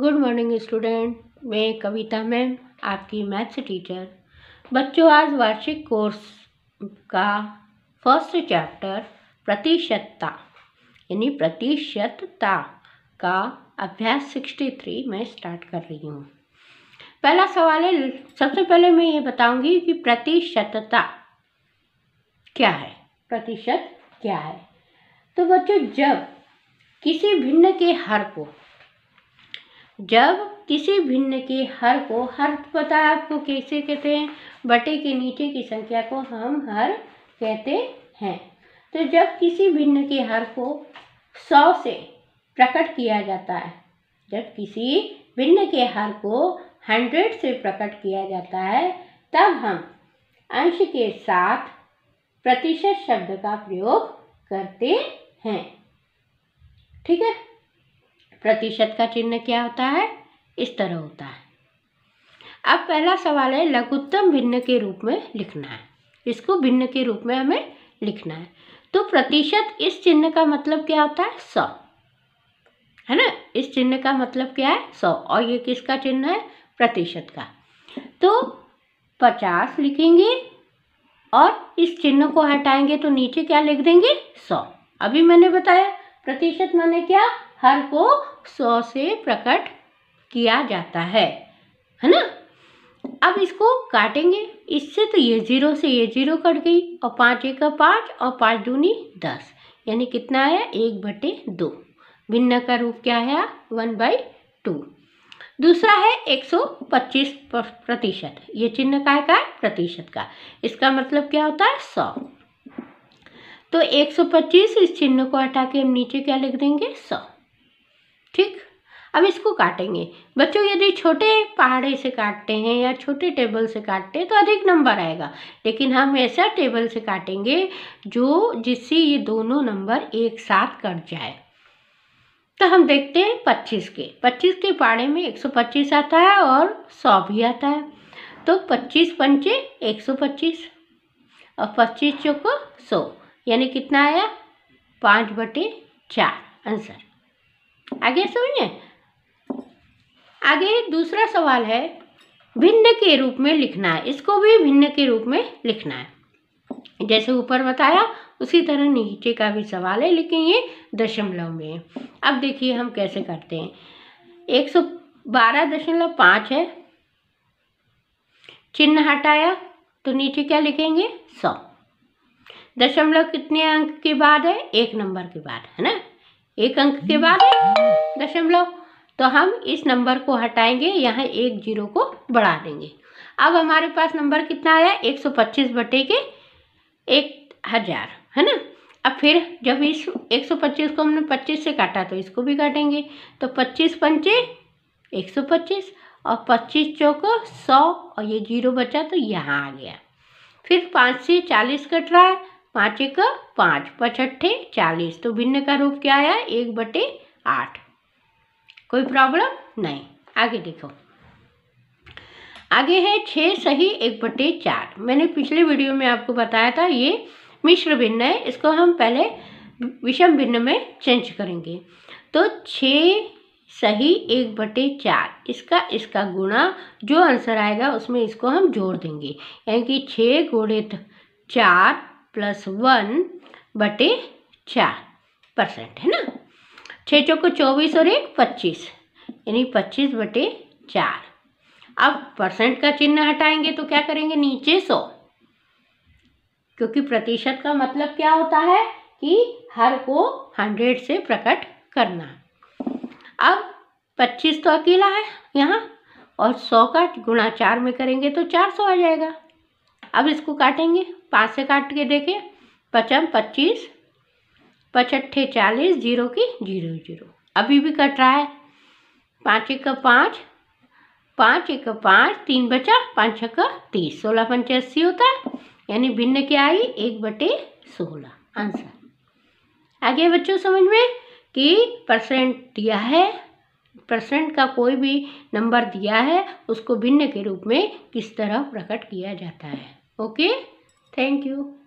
Good morning student मैं Kavita ma'am, आपकी maths teacher बच्चों, आज वार्षिक कोर्स का फ़र्स्ट चैप्टर प्रतिशतता, यानी प्रतिशतता का अभ्यास सिक्सटी थ्री मैं स्टार्ट कर रही हूँ। पहला सवाल है, सबसे पहले मैं ये बताऊँगी कि प्रतिशतता क्या है? प्रतिशत क्या है? तो बच्चों, जब किसी भिन्न के हर को जब किसी भिन्न के हर को हर पता है आपको कैसे कहते हैं? बटे के नीचे की संख्या को हम हर कहते हैं। तो जब किसी भिन्न के हर को सौ से प्रकट किया जाता है, जब किसी भिन्न के हर को हंड्रेड से प्रकट किया जाता है, तब हम अंश के साथ प्रतिशत शब्द का प्रयोग करते हैं। ठीक है? प्रतिशत का चिन्ह क्या होता है? इस तरह होता है। अब पहला सवाल है, लघुत्तम भिन्न के रूप में लिखना है। इसको भिन्न के रूप में हमें लिखना है। तो प्रतिशत इस चिन्ह का मतलब क्या होता है? सौ। है ना? इस चिन्ह का मतलब क्या है? सौ। और ये किसका चिन्ह है? प्रतिशत का। तो पचास लिखेंगे और इस चिन्ह को हटाएँगे तो नीचे क्या लिख देंगे? सौ। अभी मैंने बताया, प्रतिशत माने क्या? हर को सौ से प्रकट किया जाता है है ना? अब इसको काटेंगे। इससे तो ये ज़ीरो से ये ज़ीरो कट गई और पाँच एक का पाँच और पाँच दूनी दस। यानी कितना आया? एक बटे दो। भिन्न का रूप क्या है? One by two. दूसरा है एक सौ पच्चीस प्रतिशत। ये चिन्ह का है का है प्रतिशत का। इसका मतलब क्या होता है? सौ। तो एक सौ पच्चीस इस चिन्ह को हटा के हम नीचे क्या लिख देंगे? सौ। ठीक? अब इसको काटेंगे। बच्चों, यदि छोटे पहाड़े से काटते हैं या छोटे टेबल से काटते हैं तो अधिक नंबर आएगा। लेकिन हम ऐसा टेबल से काटेंगे जो, जिससे ये दोनों नंबर एक साथ कट जाए। तो हम देखते हैं पच्चीस के। पच्चीस के पहाड़े में एक सौ पच्चीस आता है और सौ भी आता है। तो पच्चीस पंचे एक सौ पच्चीस और पच्चीस चौको सौ। यानी कितना आया? पाँच बटे चार। आंसर। आगे समझे आगे दूसरा सवाल है, भिन्न के रूप में लिखना है। इसको भी भिन्न के रूप में लिखना है। जैसे ऊपर बताया, उसी तरह नीचे का भी सवाल है, लेकिन ये दशमलव में अब देखिए हम कैसे करते हैं। एक सौ बारह दशमलव पाँच है। चिन्ह हटाया तो नीचे क्या लिखेंगे? सौ। दशमलव कितने अंक के बाद है? एक नंबर के बाद, है ना? एक अंक के बाद दशमलव। तो हम इस नंबर को हटाएँगे यहाँ एक ज़ीरो को बढ़ा देंगे। अब हमारे पास नंबर कितना आया? एक सौ पच्चीस बटे के एक हज़ार है ना? अब फिर जब इस एक सौ पच्चीस को हमने पच्चीस से काटा तो इसको भी काटेंगे। तो पच्चीस पंचे एक सौ पच्चीस और पच्चीस चौको सौ और ये ज़ीरो बचा तो यहाँ आ गया। फिर पाँच से चालीस कट रहा है पाँच एक, पाँच पचहट्ठे चालीस। तो भिन्न का रूप क्या आया? एक बटे आठ। कोई प्रॉब्लम नहीं। आगे देखो। आगे है छः सही, एक बटे चार। मैंने पिछले वीडियो में आपको बताया था, ये मिश्र भिन्न है। इसको हम पहले विषम भिन्न में चेंज करेंगे। तो छः सही, एक बटे चार। इसका इसका गुणा, जो आंसर आएगा, उसमें इसको हम जोड़ देंगे। यानी कि छः गुणित चार प्लस वन बटे चार परसेंट, है ना? छः चौको चौबीस और एक पच्चीस, यानी पच्चीस बटे चार। अब परसेंट का चिन्ह हटाएँगे तो क्या करेंगे? नीचे सौ। क्योंकि प्रतिशत का मतलब क्या होता है? कि हर को हंड्रेड से प्रकट करना। अब पच्चीस तो अकेला है यहाँ, और सौ का गुणा चार में करेंगे तो चार सौ आ जाएगा। अब इसको काटेंगे, पाँच से काट के देखें, पचम पच्चीस पचहट्ठे चालीस, ज़ीरो की ज़ीरो ज़ीरो। अभी भी कट रहा है, पाँच एक का पाँच पाँच एक का पाँच, तीन बचा, पाँच छः का तीस। सोलह पंचे अस्सी होता है, यानी भिन्न क्या आई, एक बटे सोलह। आंसर। आगे बच्चों समझ में कि परसेंट दिया है परसेंट का कोई भी नंबर दिया है, उसको भिन्न के रूप में किस तरह प्रकट किया जाता है? okay? Thank you.